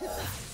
Spree.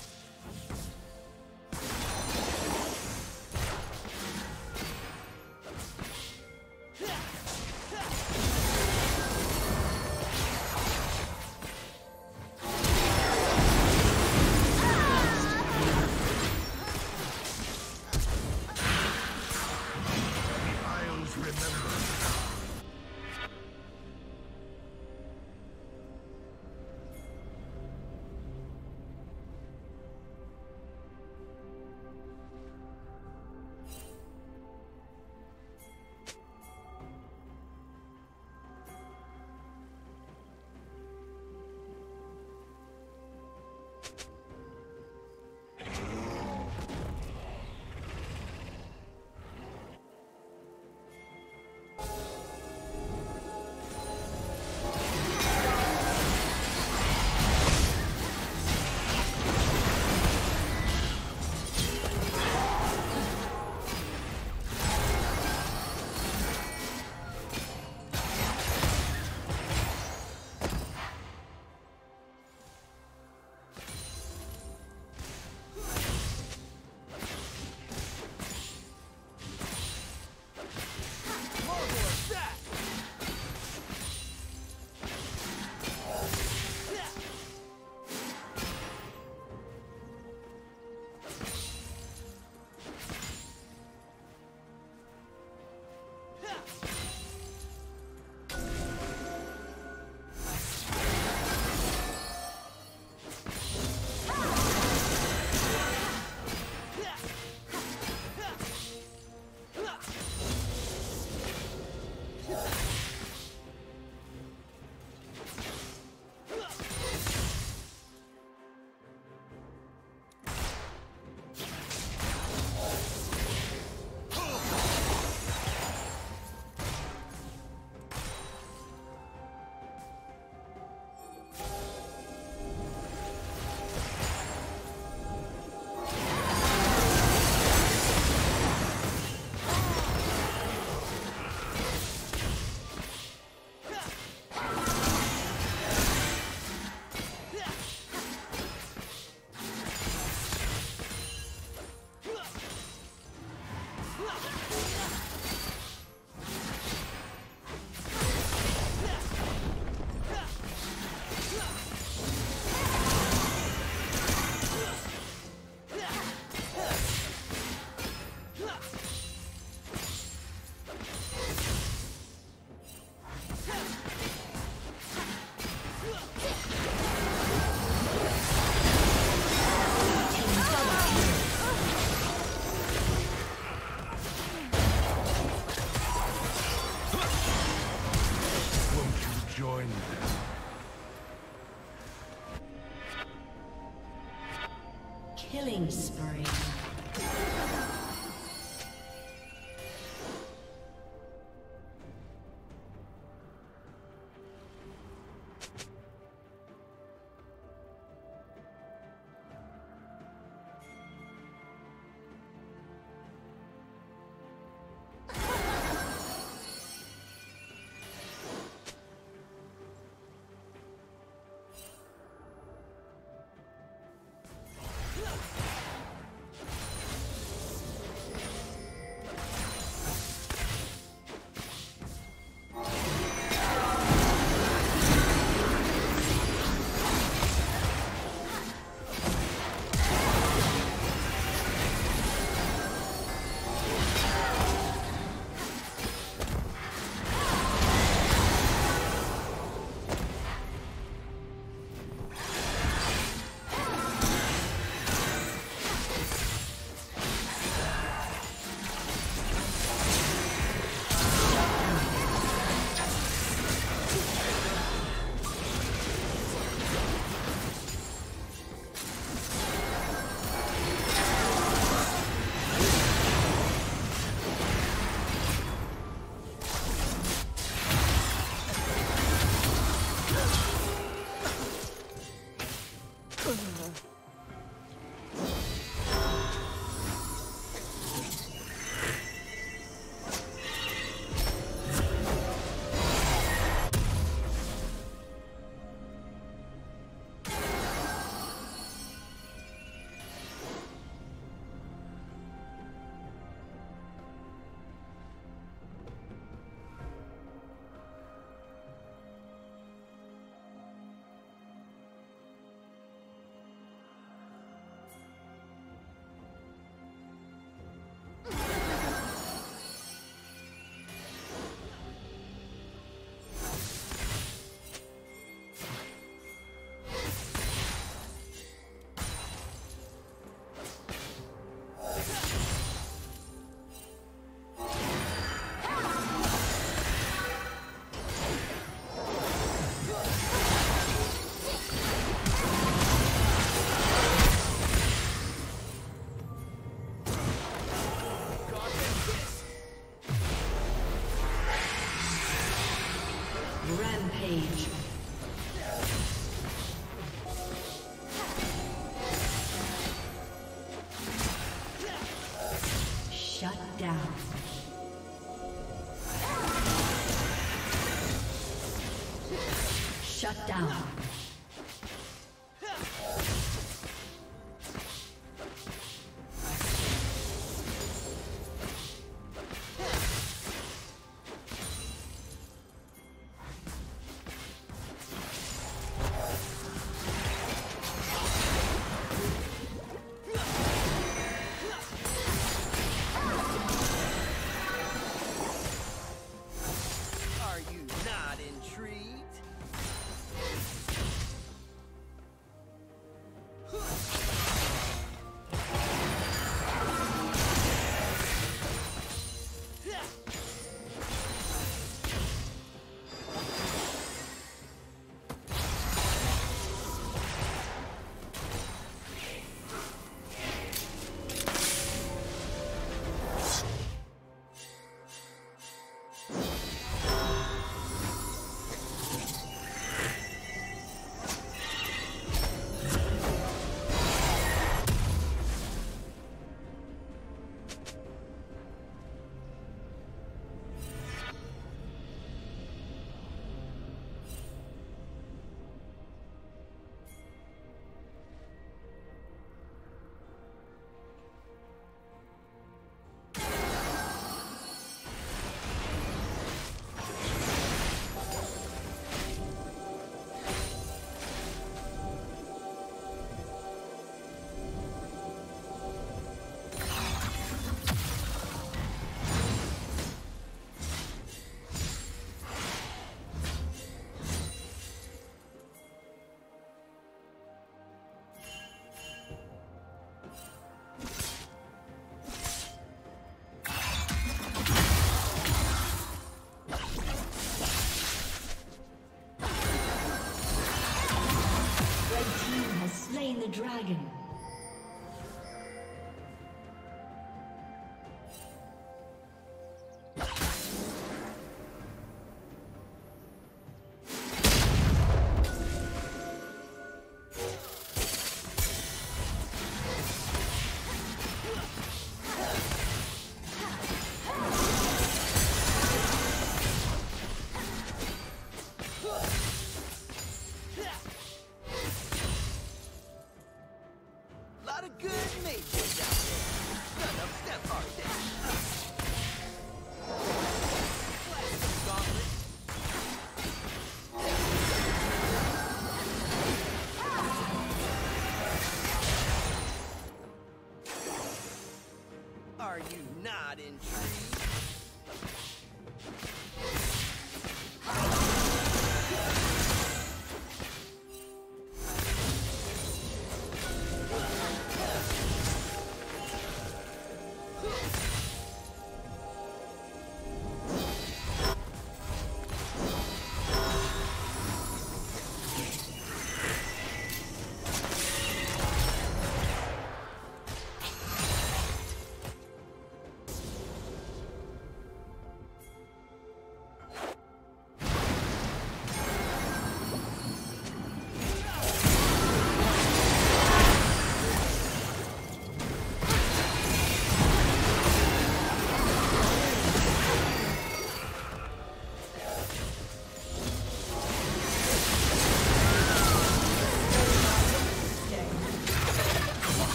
Down.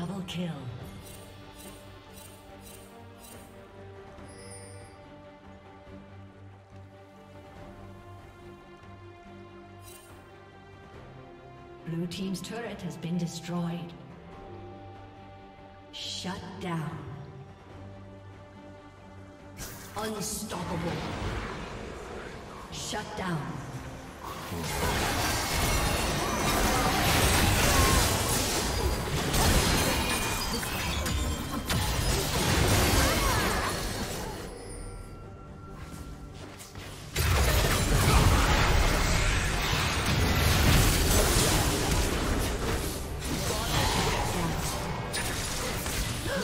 Double kill. Blue Team's turret has been destroyed. Shut down. Unstoppable. Shut down.